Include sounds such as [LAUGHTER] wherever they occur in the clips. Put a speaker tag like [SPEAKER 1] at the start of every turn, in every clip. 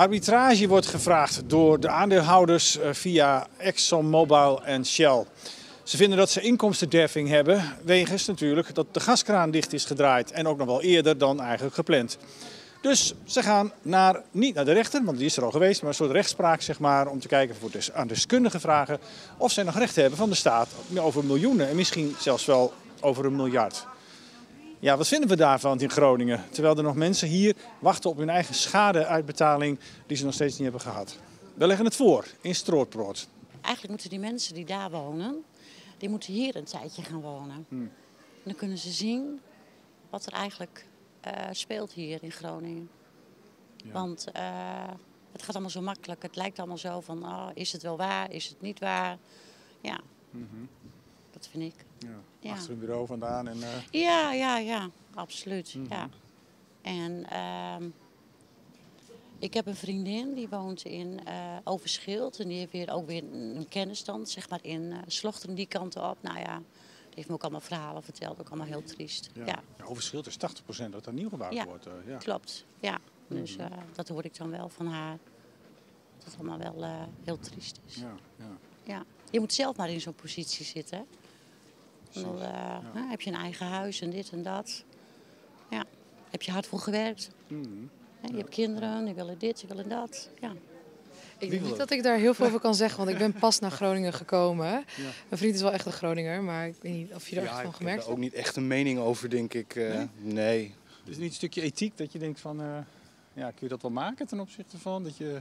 [SPEAKER 1] Arbitrage wordt gevraagd door de aandeelhouders eh, via ExxonMobil en Shell. Ze vinden dat ze inkomstenderving hebben, wegens natuurlijk dat de gaskraan dicht is gedraaid en ook nog wel eerder dan eigenlijk gepland. Dus ze gaan naar, niet naar de rechter, want die is er al geweest, maar een soort rechtspraak zeg maar, om te kijken voor des, aan deskundigen vragen of zij nog recht hebben van de staat over miljoenen en misschien zelfs wel over een miljard. Ja, wat vinden we daarvan in Groningen? Terwijl er nog mensen hier wachten op hun eigen schadeuitbetaling die ze nog steeds niet hebben gehad. We leggen het voor in Strootbrood.
[SPEAKER 2] Eigenlijk moeten die mensen die daar wonen, die moeten hier een tijdje gaan wonen.
[SPEAKER 1] Hmm.
[SPEAKER 2] Dan kunnen ze zien wat er eigenlijk eh, speelt hier in Groningen.
[SPEAKER 1] Ja.
[SPEAKER 2] Want eh, het gaat allemaal zo makkelijk. Het lijkt allemaal zo van, oh, is het wel waar, is het niet waar? Ja, dat vind ik.
[SPEAKER 1] Ja. Achter een bureau vandaan en... eh,
[SPEAKER 2] Ja, ja, ja, absoluut.
[SPEAKER 1] Mhm.
[SPEAKER 2] Ja. En ehm, ik heb een vriendin die woont in eh Overschild. En die heeft weer, ook weer een kennisstand, zeg maar in eh Slochteren die kant op. Nou ja, die heeft me ook allemaal verhalen verteld, ook allemaal heel triest.
[SPEAKER 1] ja.
[SPEAKER 2] Ja,
[SPEAKER 1] Ja, Overschild is 80% dat er nieuw gebouwd
[SPEAKER 2] Ja.
[SPEAKER 1] wordt. ja.
[SPEAKER 2] klopt. Ja, dus
[SPEAKER 1] Mhm.
[SPEAKER 2] dat hoor ik dan wel van haar. Dat het allemaal wel heel triest is.
[SPEAKER 1] Ja, ja.
[SPEAKER 2] Ja. Je moet zelf maar in zo'n positie zitten. Eh, hè, heb je een eigen huis en dit en dat. Ja. Heb je hard voor gewerkt.
[SPEAKER 1] Mhm.
[SPEAKER 2] Hè, Je hebt kinderen, die willen dit, die willen dat. Ja.
[SPEAKER 3] Ik denk niet dat ik daar heel veel over kan zeggen, want ik ben [LAUGHS] pas naar Groningen gekomen.
[SPEAKER 1] Ja.
[SPEAKER 3] Mijn vriend is wel echt een Groninger, maar ik weet niet of je er echt
[SPEAKER 4] Ja,
[SPEAKER 3] van
[SPEAKER 4] ik heb
[SPEAKER 3] gemerkt
[SPEAKER 4] daar
[SPEAKER 3] hebt.
[SPEAKER 4] ook niet echt een mening over, denk ik. eh,
[SPEAKER 1] Nee?
[SPEAKER 4] nee?
[SPEAKER 1] Is het niet een stukje ethiek dat je denkt van... eh, ja, kun je dat wel maken ten opzichte van? Dat je...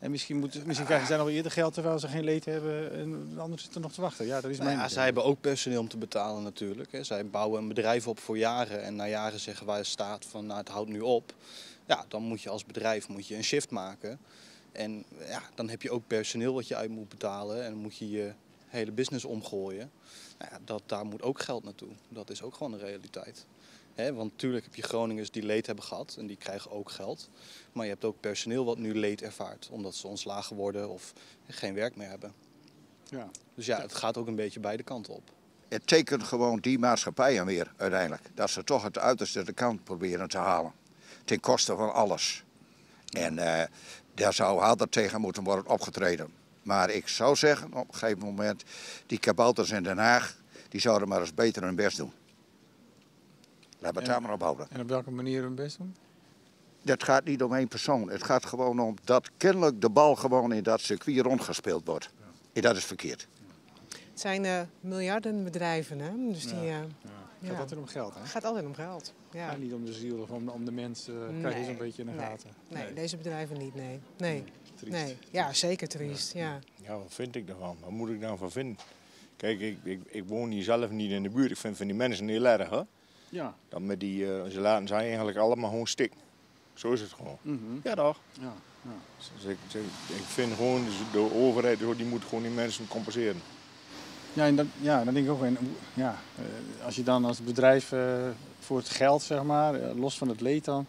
[SPEAKER 1] En misschien, moet, misschien krijgen zij nog eerder geld terwijl ze geen leed hebben en de anderen zitten nog te wachten. Ja, dat is
[SPEAKER 4] Nou
[SPEAKER 1] mijn
[SPEAKER 4] ja, zij hebben ook personeel om te betalen natuurlijk. Hè. Zij bouwen een bedrijf op voor jaren en na jaren zeggen wij staat van nou, het houdt nu op. Ja, dan moet je als bedrijf moet je een shift maken. En ja, dan heb je ook personeel wat je uit moet betalen en dan moet je je hele business omgooien. Nou ja, dat, daar moet ook geld naartoe. Dat is ook gewoon een realiteit. Hè, want natuurlijk heb je Groningers die leed hebben gehad en die krijgen ook geld. Maar je hebt ook personeel wat nu leed ervaart omdat ze ontslagen worden of geen werk meer hebben.
[SPEAKER 1] Ja.
[SPEAKER 4] Dus ja, het gaat ook een beetje beide kanten op.
[SPEAKER 5] Het tekent gewoon die maatschappijen weer uiteindelijk. Dat ze toch het uiterste de kant proberen te halen. Ten koste van alles. En eh, daar zou harder tegen moeten worden opgetreden. Maar ik zou zeggen, op een gegeven moment, die kabouters in Den Haag, die zouden maar eens beter hun best doen. Het
[SPEAKER 1] En-
[SPEAKER 5] daar maar op houden.
[SPEAKER 1] En op welke manier hun best doen?
[SPEAKER 5] Dat gaat niet om één persoon. Het gaat gewoon om dat kennelijk de bal gewoon in dat circuit rondgespeeld wordt. En dat is verkeerd.
[SPEAKER 6] Het zijn eh, miljardenbedrijven, hè? Dus die, eh,
[SPEAKER 1] Ja. Gaat
[SPEAKER 6] Ja.
[SPEAKER 1] altijd om geld, hè?
[SPEAKER 6] het gaat altijd om geld. Ja.
[SPEAKER 1] Ja, niet om de ziel of om, om de mens. eh krijg je zo'n beetje in de
[SPEAKER 6] nee,
[SPEAKER 1] gaten.
[SPEAKER 6] Nee, deze bedrijven niet, nee. Nee,
[SPEAKER 1] Triest.
[SPEAKER 6] nee. Ja, zeker triest, ja.
[SPEAKER 7] Ja, wat vind ik ervan? Wat moet ik daarvan vinden? Kijk, ik, ik, ik woon hier zelf niet in de buurt. Ik vind van die mensen heel erg, hè?
[SPEAKER 1] Ja.
[SPEAKER 7] Dat met die, eh, ze laten zij eigenlijk allemaal gewoon stik. Zo is het gewoon.
[SPEAKER 1] Mhm.
[SPEAKER 7] Ja, toch?
[SPEAKER 1] ja. ja.
[SPEAKER 7] Dus ik, ik, ik vind gewoon, dus de overheid die moet gewoon die mensen compenseren.
[SPEAKER 1] Ja, en dat, ja, dan denk ik ook, en, ja, eh, als je dan als bedrijf eh, voor het geld, zeg maar, los van het leed dan,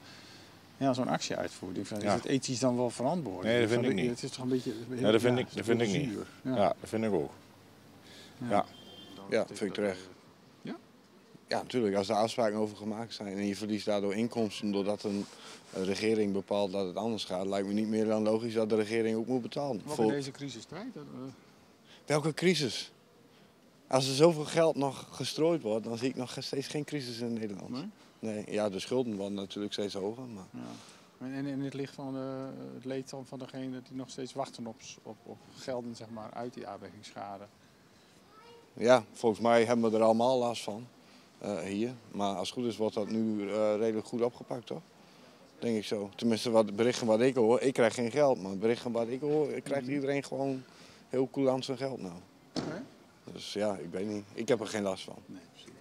[SPEAKER 1] ja, zo'n actie uitvoert. Ik vind,
[SPEAKER 7] Ja.
[SPEAKER 1] Is het ethisch dan wel verantwoord?
[SPEAKER 7] Nee, dat vind ik niet.
[SPEAKER 1] Het is toch een beetje...
[SPEAKER 7] Ja, dat vind ik- dat vind ik niet. Ja.
[SPEAKER 1] Ja.
[SPEAKER 7] dat vind ik ook. Ja.
[SPEAKER 8] Ja, vind ik terecht.
[SPEAKER 1] Ja?
[SPEAKER 8] Natuurlijk. Als er afspraken over gemaakt zijn en je verliest daardoor inkomsten doordat een, een regering bepaalt dat het anders gaat, lijkt me niet meer dan logisch dat de regering ook moet betalen.
[SPEAKER 1] Wat
[SPEAKER 8] Voor-
[SPEAKER 1] in deze crisistijd? eh,
[SPEAKER 8] Welke crisis? Als er zoveel geld nog gestrooid wordt, dan zie ik nog steeds geen crisis in Nederland.
[SPEAKER 1] Nee?
[SPEAKER 8] Nee, ja, de schulden worden natuurlijk steeds hoger. Maar...
[SPEAKER 1] ja. En in het licht van eh, het leed dan van degene die nog steeds wachten op, op, op gelden, zeg maar, uit die aardbevingsschade.
[SPEAKER 8] Ja, volgens mij hebben we er allemaal last van hier. Maar als het goed is wordt dat nu eh, redelijk goed opgepakt, toch? Denk ik zo. Tenminste, wat berichten wat ik hoor. Ik krijg geen geld, maar berichten wat ik hoor, krijgt iedereen gewoon heel coulant zijn geld nou. Dus ja, ik weet niet. Ik heb er geen last van.
[SPEAKER 1] Nee, precies.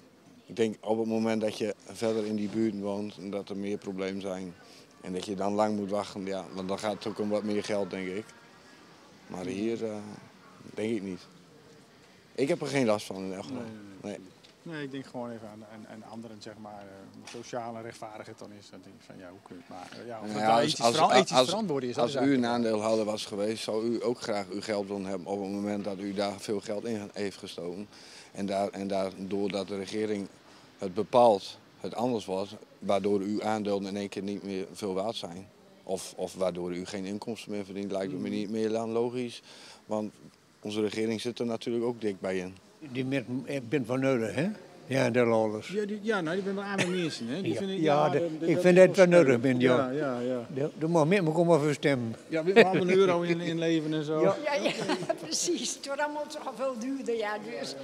[SPEAKER 8] Ik denk op het moment dat je verder in die buurt woont en dat er meer problemen zijn en dat je dan lang moet wachten, ja, want dan gaat het ook om wat meer geld, denk ik. Maar hier eh, denk ik niet. Ik heb er geen last van in elk geval.
[SPEAKER 1] Nee, nee,
[SPEAKER 8] Nee.
[SPEAKER 1] Nee, ik denk gewoon even aan, aan, aan anderen, zeg maar, eh, hoe sociaal en rechtvaardig het dan is. Dan denk ik van, ja, hoe kun je het maar... Ja, of
[SPEAKER 8] ja,
[SPEAKER 1] ethisch, veran- ethisch verantwoord is. dat
[SPEAKER 8] als u een aandeelhouder was geweest, zou u ook graag uw geld willen hebben op het moment dat u daar veel geld in heeft gestoken. En, daar, en daardoor dat de regering het bepaalt, het anders was, waardoor uw aandelen in één keer niet meer veel waard zijn. Of, of waardoor u geen inkomsten meer verdient, lijkt me niet meer dan logisch. Want onze regering zit er natuurlijk ook dik bij in.
[SPEAKER 9] Die met, ik ben van nodig, hè? Ja, dat alles.
[SPEAKER 1] Ja, die, ja nou, die ben wel arme mensen. Hè? Die
[SPEAKER 9] Ja,
[SPEAKER 1] vinden,
[SPEAKER 9] ja, de-
[SPEAKER 1] de-
[SPEAKER 9] ik
[SPEAKER 1] dat
[SPEAKER 9] vind dat
[SPEAKER 1] wel
[SPEAKER 9] wel nodig ben, ja.
[SPEAKER 1] Ja, ja, ja.
[SPEAKER 9] Er mag met me komen voor stemmen.
[SPEAKER 1] Ja, we hebben een euro in, in leven en zo.
[SPEAKER 9] Ja.
[SPEAKER 10] Ja, ja, [LAUGHS] precies. Het wordt allemaal zoveel duurder, ja. Dus.